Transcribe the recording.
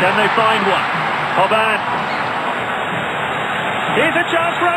Can they find one? Hoban. Here's a chance for